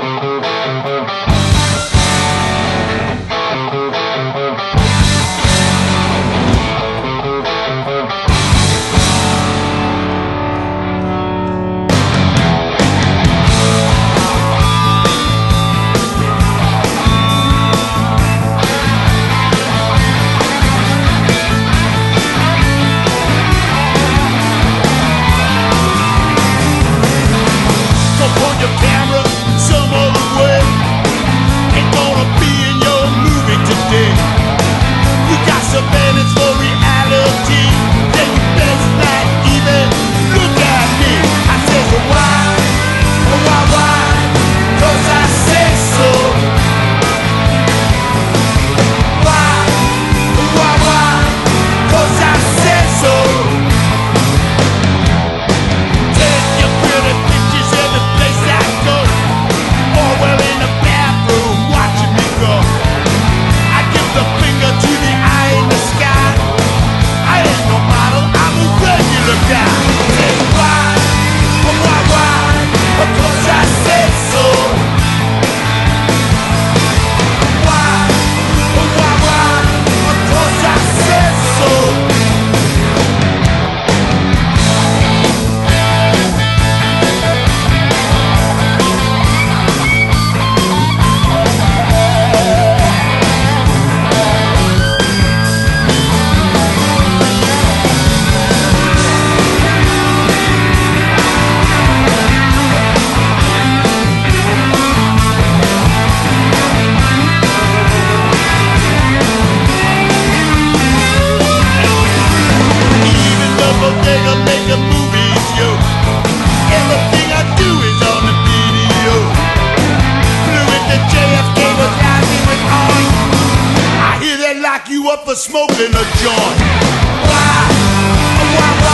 you up for smoking a joint. Why? Why?